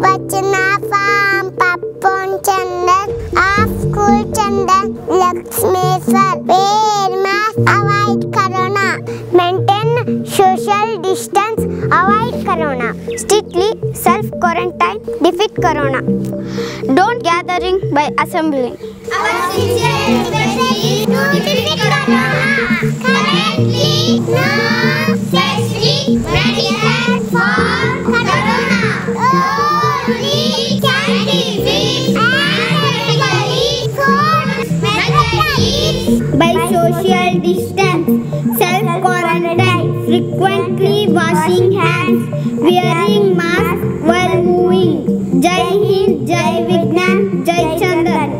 Vachana Farm, Pappon Chandan, Off School Chandan, Lakshmi Sir, Wear Mask, Avoid Corona. Distance, avoid corona. Strictly self quarantine, defeat corona. Don't gathering by assembling. Our sincere is to defeat corona. Currently, no medicine for corona. Only scientific and medically sound methods By social distance, self quarantine, frequently washing hands, wearing mask while moving. Jai Hind, Jai Vignan, Jai Chandan.